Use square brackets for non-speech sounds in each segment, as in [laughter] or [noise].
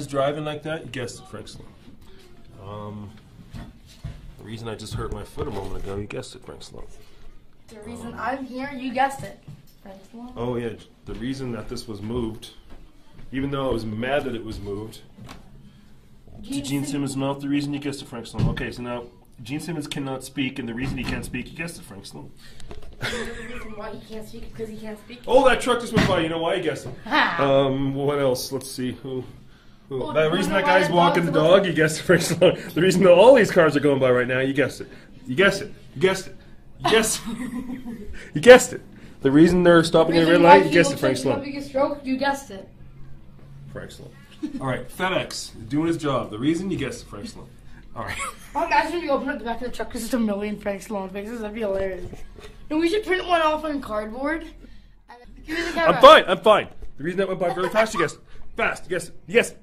driving like that? You guessed it, Frank Stallone. Um, the reason I just hurt my foot a moment ago, you guessed it, Frank Stallone. The reason I'm here, you guessed it. Frank Stallone. Oh yeah, the reason that this was moved, even though I was mad that it was moved, to Gene Simmons' mouth. The reason you guessed it, Frank Stallone. Okay, so now Gene Simmons cannot speak, and the reason he can't speak, you guessed it, Frank Stallone. The reason why he can't speak because he can't speak. Oh, that truck just went by. You know why? You guessed it. [laughs] Um, what else? Let's see. Who? Who? Oh, the reason that guy's walking the dog, you guessed it, Frank Stallone. The reason that all these cars are going by right now, you guessed it. You guessed it. You guessed it. You guessed it. [laughs] you guessed it. The reason they're stopping at a red light, you he guessed it, looks Frank like Sloan. having a stroke, you guessed it. Frank Stallone. All right, FedEx doing his job. The reason you guessed it, Frank Stallone. All right. [laughs] Oh, imagine if you open up the back of the truck because it's a million Frank Stallone faces. That'd be hilarious. And we should print one off on cardboard. And give me the. I'm fine. I'm fine. The reason that went by very fast, you guessed it. Fast. You guessed it. You guessed it.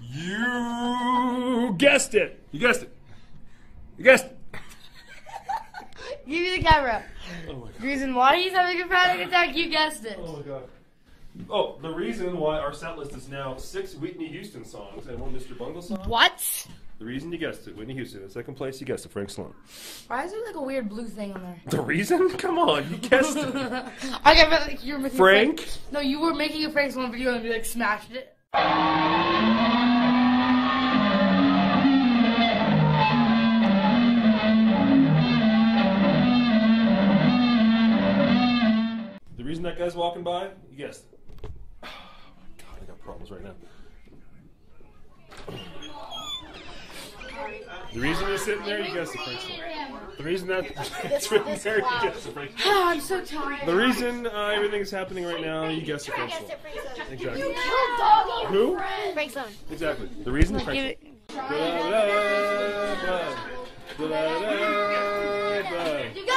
You guessed it. You guessed it. You guessed it. [laughs] Give me the camera. Oh my god. The reason why he's having a panic attack, you guessed it. Oh my god. Oh, the reason why our set list is now six Whitney Houston songs and one Mr. Bungle song. What? The reason you guessed it, Whitney Houston. In second place, you guessed it, Frank Stallone. Why is there like a weird blue thing on there? The reason? Come on, you guessed it. [laughs] okay, but like you were making Frank? No, you were making a Frank Stallone video and you like smashed it. Reason that guy's walking by, you guessed. Oh my god, I got problems right now. The reason you're sitting there, you guessed it, Frank Stallone. The reason that [laughs] it's written there, you guessed it, Frank Stallone. I'm so tired. The reason uh, everything's happening right now, you guessed it, Frank Stallone. Exactly. Who? Frank Stallone. Exactly. The reason Give Frank it. You got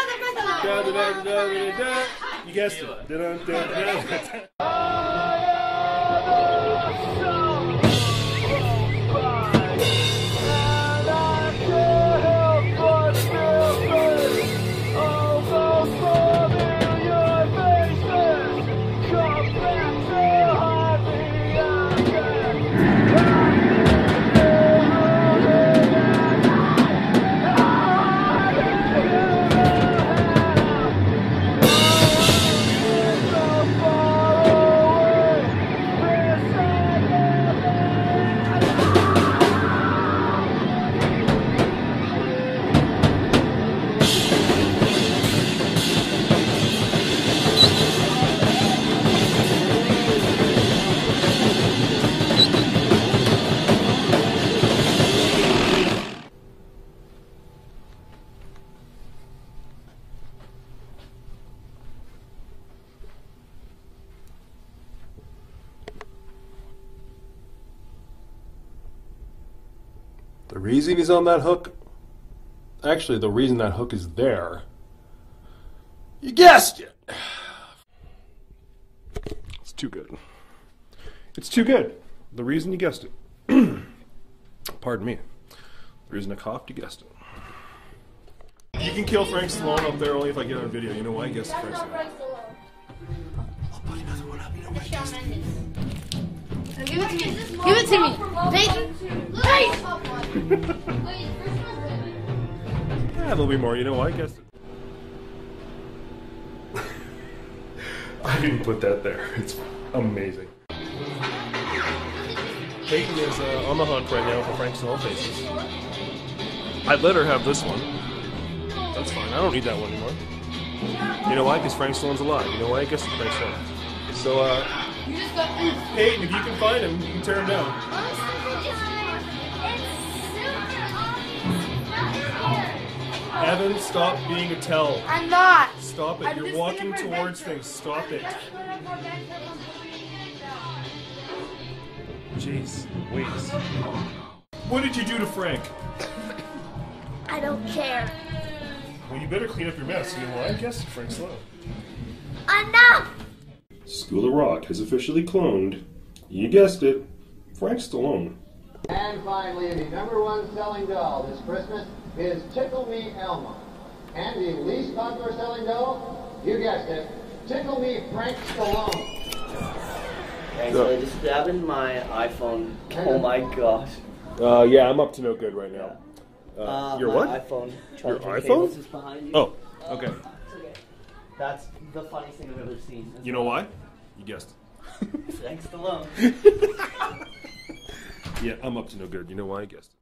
it, Frank Stallone. You guessed it. [laughs] The reason he's on that hook, actually, the reason that hook is there, you guessed it. It's too good. It's too good. The reason you guessed it. [clears throat] Pardon me. The reason I coughed, you guessed it. You can kill Frank Stallone up there only if I get on video. You know why I guessed Frank Stallone? I'll put another one up. You know why I guessed it? Give it to me. Give it to me. Peyton. Peyton. Yeah, there'll be more. You know why I guess. [laughs] I didn't put that there. It's amazing. Peyton is uh, on the hunt right now for Frank Stallone faces. I'd let her have this one. That's fine. I don't need that one anymore. You know why? Because Frank Stallone's alive. You know why? I guess it's Frank Stallone. So, uh, You just got. Peyton, if you can find him, you can tear him down. Evan, stop being a tell. I'm not. Stop it. I'm You're walking towards prevent things. Stop it. Jeez. Wait. What did you do to Frank? I don't care. Well, you better clean up your mess. You know why? I guess Frank Stallone. Enough! School of Rock has officially cloned, you guessed it, Frank Stallone. And finally, the number one selling doll this Christmas is Tickle Me Elmo. And the least popular selling doll, you guessed it, Tickle Me Frank Stallone. Thanks, so I just stabbed in my iPhone. Oh my gosh. Uh, yeah, I'm up to no good right now. Uh, Uh, your my what? iPhone. Your iPhone? cable's behind you. Oh, okay. It's okay. That's the funniest thing I've ever seen. You know why? You guessed. [laughs] Thanks to Stallone. [laughs] Yeah, I'm up to no good. You know why I guessed.